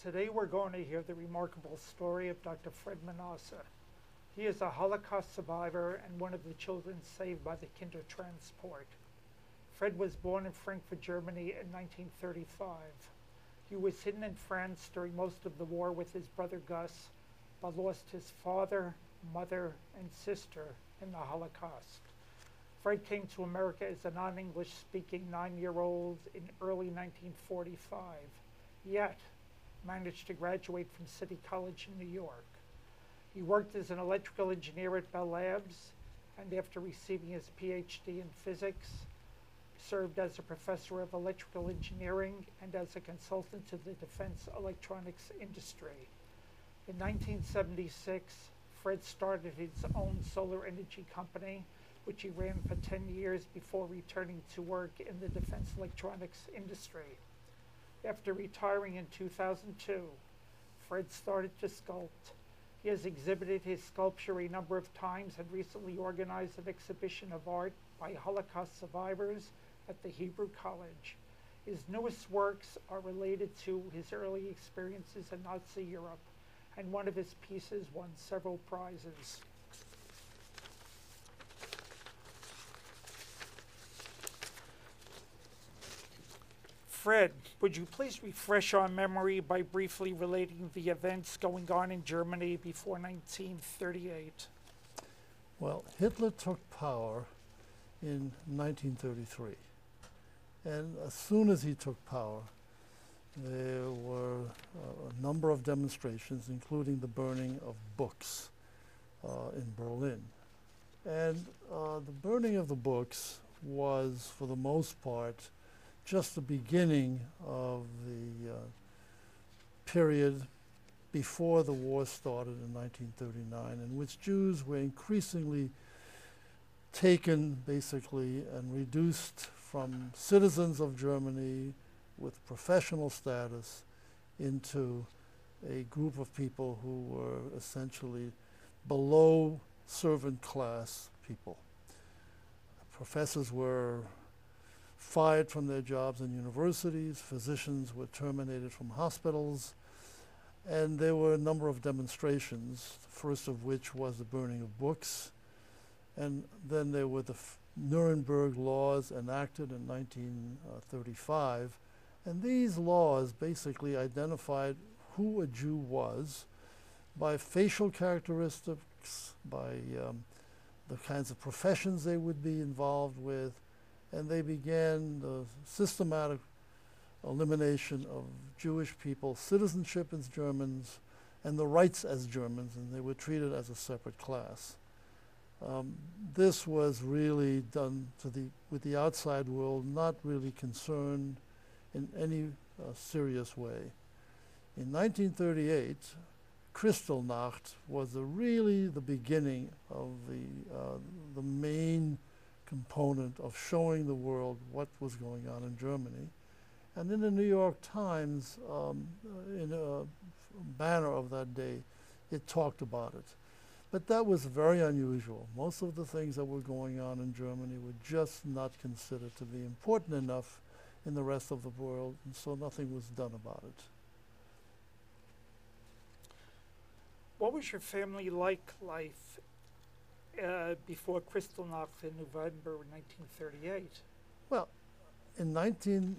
Today we're going to hear the remarkable story of Dr. Fred Manasse. He is a Holocaust survivor and one of the children saved by the Kindertransport. Fred was born in Frankfurt, Germany in 1935. He was hidden in France during most of the war with his brother Gus, but lost his father, mother, and sister in the Holocaust. Fred came to America as a non English speaking nine year old in early 1945, yet managed to graduate from City College in New York. He worked as an electrical engineer at Bell Labs, and after receiving his PhD in physics, served as a professor of electrical engineering and as a consultant to the defense electronics industry. In 1976, Fred started his own solar energy company which he ran for 10 years before returning to work in the defense electronics industry. After retiring in 2002, Fred started to sculpt. He has exhibited his sculpture a number of times and recently organized an exhibition of art by Holocaust survivors at the Hebrew College. His newest works are related to his early experiences in Nazi Europe, and one of his pieces won several prizes. Fred, would you please refresh our memory by briefly relating the events going on in Germany before 1938? Well, Hitler took power in 1933. And as soon as he took power, there were uh, a number of demonstrations, including the burning of books uh, in Berlin. And uh, the burning of the books was, for the most part, just the beginning of the uh, period before the war started in 1939, in which Jews were increasingly taken basically and reduced from citizens of Germany with professional status into a group of people who were essentially below servant class people. Professors were fired from their jobs in universities, physicians were terminated from hospitals, and there were a number of demonstrations, the first of which was the burning of books, and then there were the Nuremberg laws enacted in 1935, and these laws basically identified who a Jew was by facial characteristics, by um, the kinds of professions they would be involved with, and they began the systematic elimination of Jewish people, citizenship as Germans, and the rights as Germans, and they were treated as a separate class. Um, this was really done to the, with the outside world not really concerned in any uh, serious way. In 1938, Kristallnacht was really the beginning of the, uh, the main component of showing the world what was going on in Germany. And in the New York Times, um, in a banner of that day, it talked about it. But that was very unusual. Most of the things that were going on in Germany were just not considered to be important enough in the rest of the world, and so nothing was done about it. What was your family like life uh, before Kristallnacht in November 1938? Well, in 19,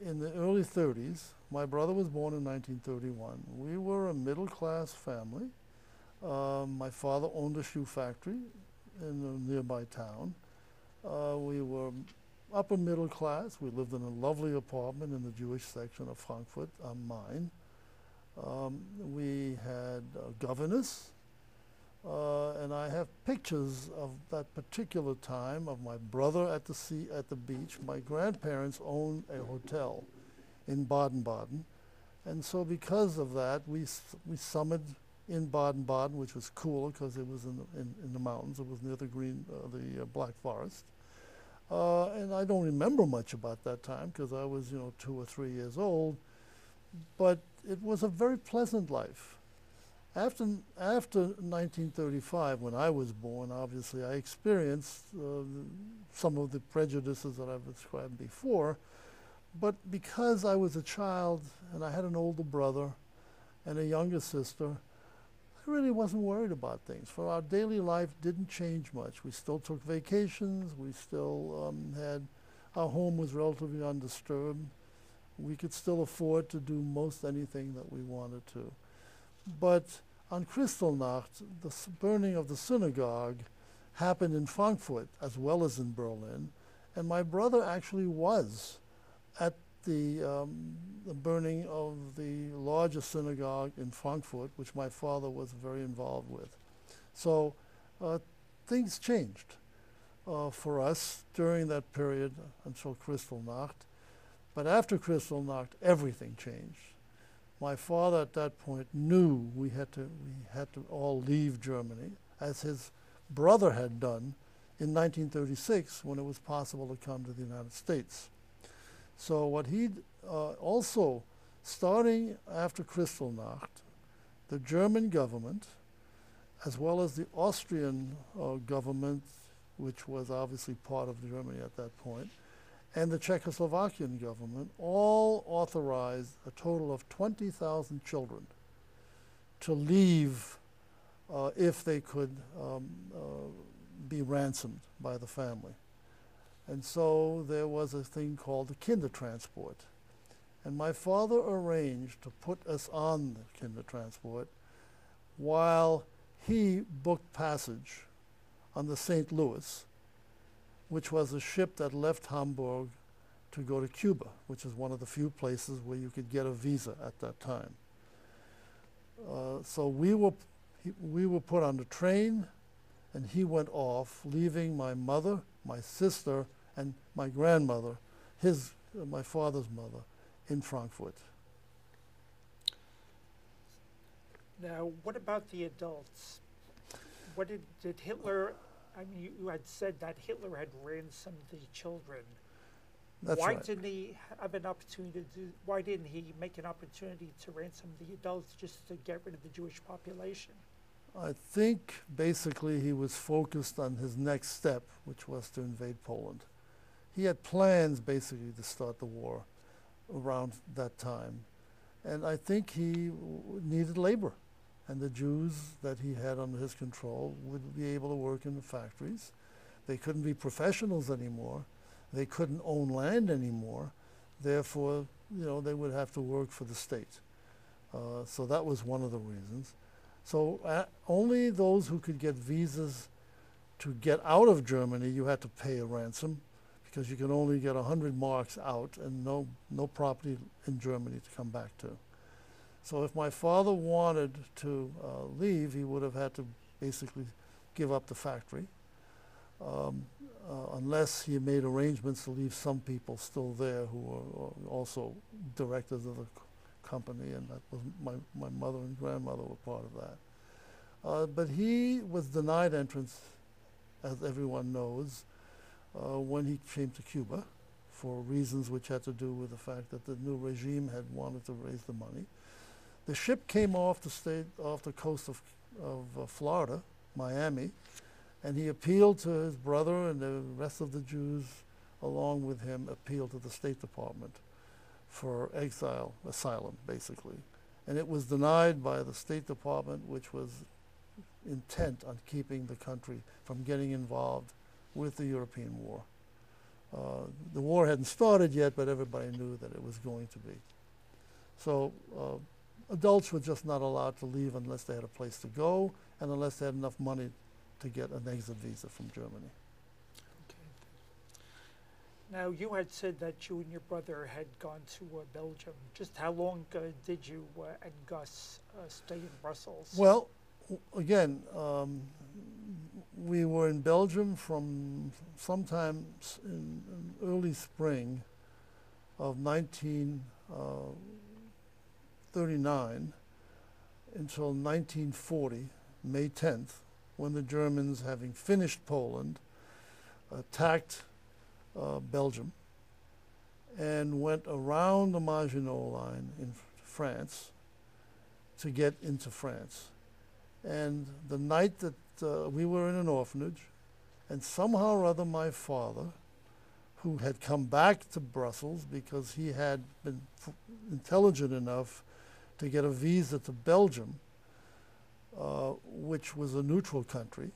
in the early 30s, my brother was born in 1931. We were a middle class family. Um, my father owned a shoe factory in a nearby town. Uh, we were upper middle class. We lived in a lovely apartment in the Jewish section of Frankfurt am Main. Um, we had a governess and I have pictures of that particular time of my brother at the sea at the beach. My grandparents owned a hotel in Baden-Baden, and so because of that, we we summited in Baden-Baden, which was cool because it was in the, in, in, the mountains. It was near the green uh, the uh, Black Forest. Uh, and I don't remember much about that time because I was, you know, two or three years old. But it was a very pleasant life. After, after 1935, when I was born, obviously, I experienced uh, some of the prejudices that I've described before. But because I was a child and I had an older brother, and a younger sister, I really wasn't worried about things. For our daily life didn't change much. We still took vacations. We still um, had our home was relatively undisturbed. We could still afford to do most anything that we wanted to. But on Kristallnacht, the burning of the synagogue happened in Frankfurt as well as in Berlin, and my brother actually was at the, um, the burning of the largest synagogue in Frankfurt, which my father was very involved with. So uh, things changed uh, for us during that period until Kristallnacht. But after Kristallnacht, everything changed. My father at that point knew we had to, we had to all leave Germany, as his brother had done in 1936 when it was possible to come to the United States. So what he uh, also, starting after Kristallnacht, the German government, as well as the Austrian uh, government, which was obviously part of Germany at that point, and the Czechoslovakian government, all authorized a total of 20,000 children to leave uh, if they could um, uh, be ransomed by the family. And so there was a thing called the Kindertransport. And my father arranged to put us on the Kindertransport while he booked passage on the St. Louis, which was a ship that left Hamburg to go to Cuba, which is one of the few places where you could get a visa at that time. Uh, so we were, we were put on the train, and he went off, leaving my mother, my sister, and my grandmother, his, uh, my father's mother, in Frankfurt. Now, what about the adults? What did, did Hitler, I mean, you, you had said that Hitler had ransomed the children. That's why right. didn't he have an opportunity to do, why didn't he make an opportunity to ransom the adults just to get rid of the Jewish population? I think basically he was focused on his next step, which was to invade Poland. He had plans basically to start the war around that time. And I think he w- needed labor. And the Jews that he had under his control would be able to work in the factories. They couldn't be professionals anymore. They couldn't own land anymore. Therefore, you know, they would have to work for the state. Uh, so that was one of the reasons. So uh, only those who could get visas to get out of Germany, you had to pay a ransom because you could only get 100 marks out and no, no property in Germany to come back to. So if my father wanted to uh, leave, he would have had to basically give up the factory um, uh, unless he made arrangements to leave some people still there who were also directors of the company, and that was my, my mother and grandmother were part of that. Uh, but he was denied entrance, as everyone knows, uh, when he came to Cuba for reasons which had to do with the fact that the new regime had wanted to raise the money. The ship came off the state, off the coast of, of uh, Florida, Miami, and he appealed to his brother and the rest of the Jews along with him appealed to the State Department for exile, asylum, basically. And it was denied by the State Department, which was intent on keeping the country from getting involved with the European War. Uh, the war hadn't started yet, but everybody knew that it was going to be. So uh, adults were just not allowed to leave unless they had a place to go and unless they had enough money to get an exit visa from Germany. Now, you had said that you and your brother had gone to uh, Belgium. Just how long uh, did you uh, and Gus uh, stay in Brussels? Well, again, um, we were in Belgium from sometime in, in early spring of 1939 until 1940, May 10th, when the Germans, having finished Poland, attacked uh, Belgium and went around the Maginot Line in France to get into France. And the night that uh, we were in an orphanage, and somehow or other my father, who had come back to Brussels because he had been intelligent enough to get a visa to Belgium, uh, which was a neutral country,